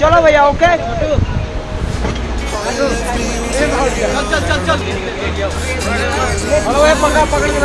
चलो भैया ओके चल चल चल पकड़ के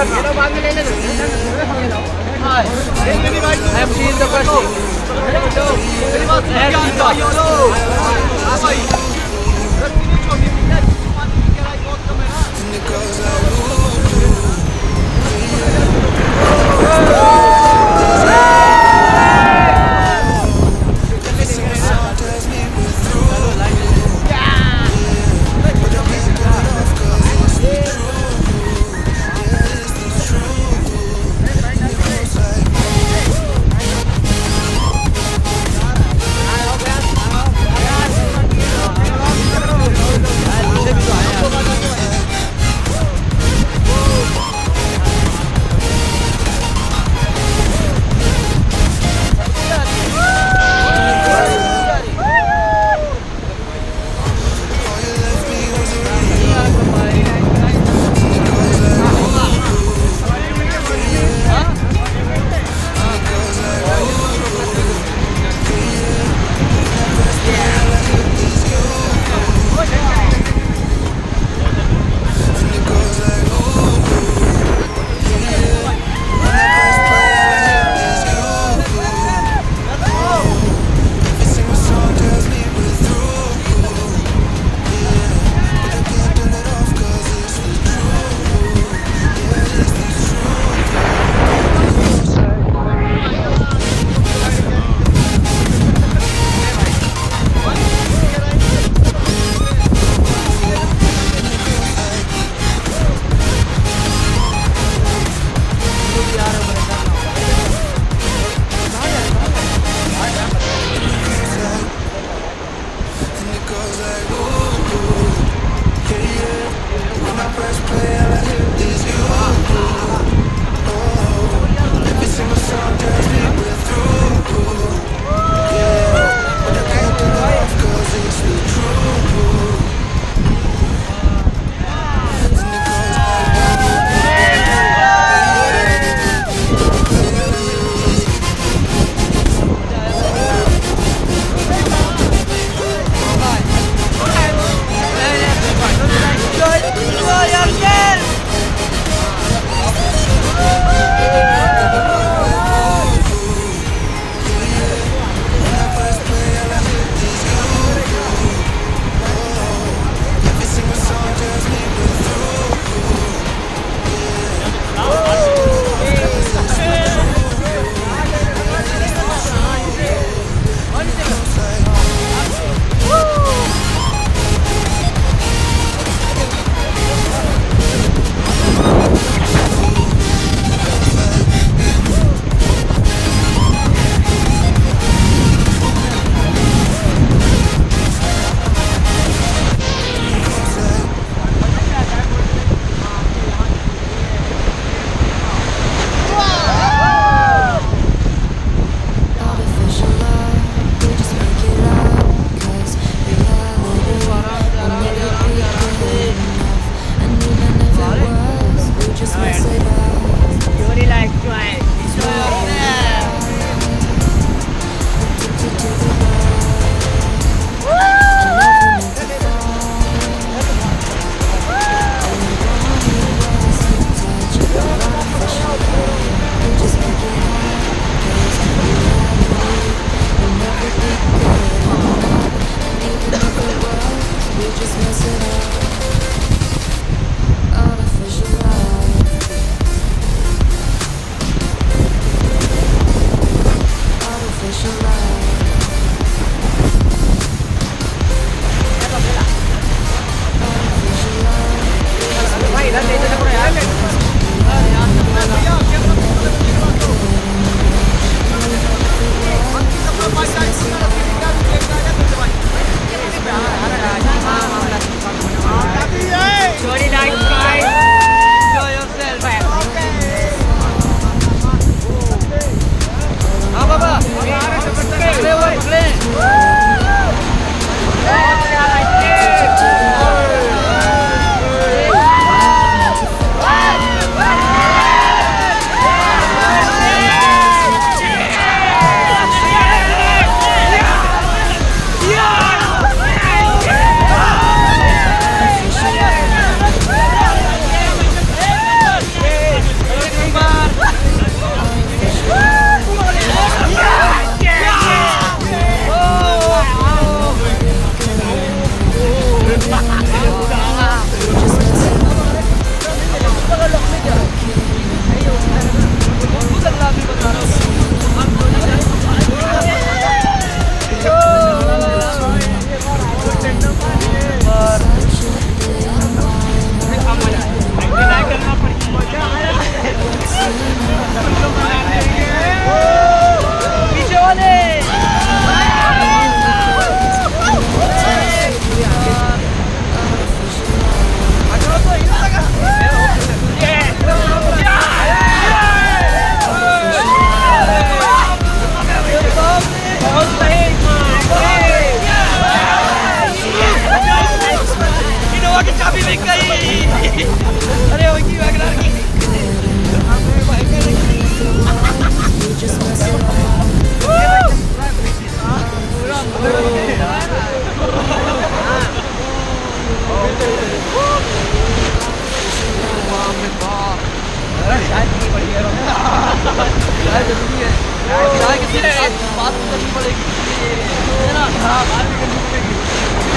हाँ बाहर निकलनी पड़ेगी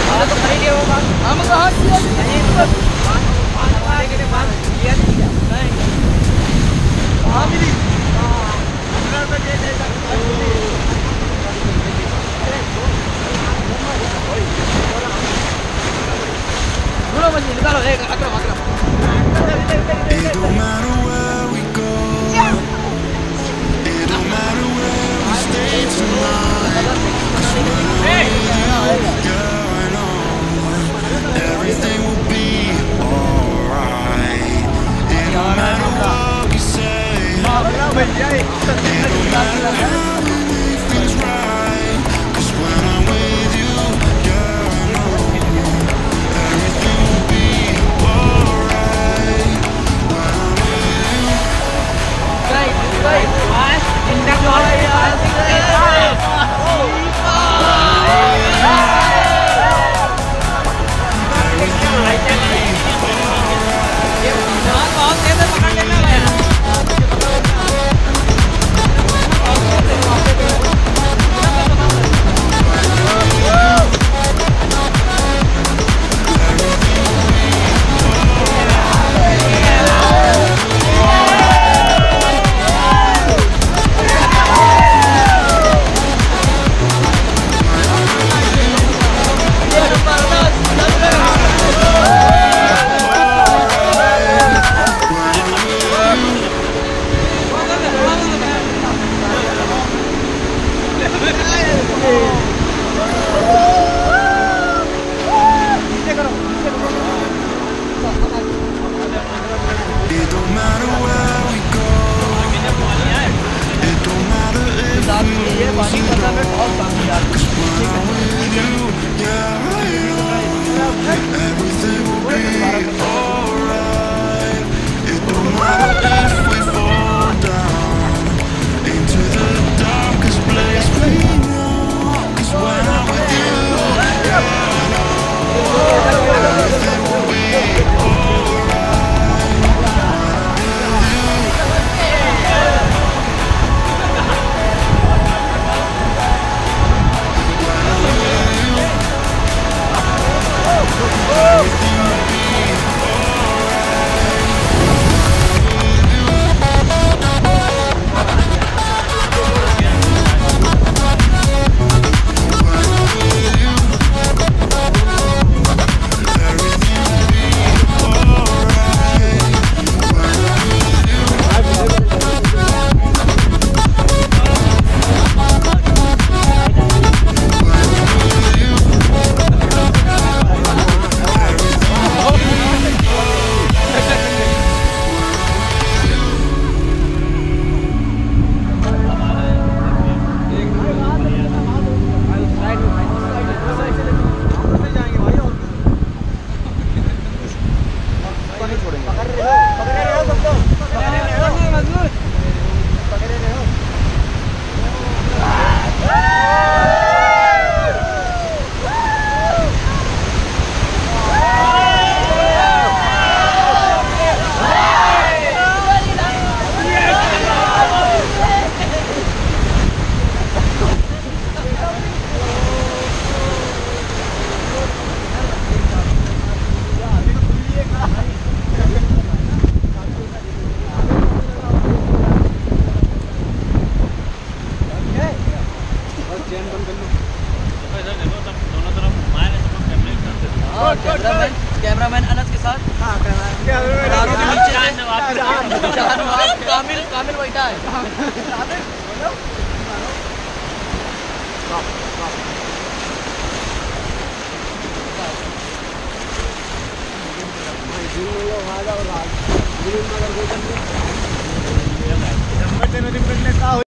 हाँ तो सही है वो बात हम कहाँ किया नहीं। बात के लिए बात किया नहीं कहाँ मिली पंद्रह रुपये दे देता बोलो बच्चे निकालो एक अक्रम अक्रम Yeah.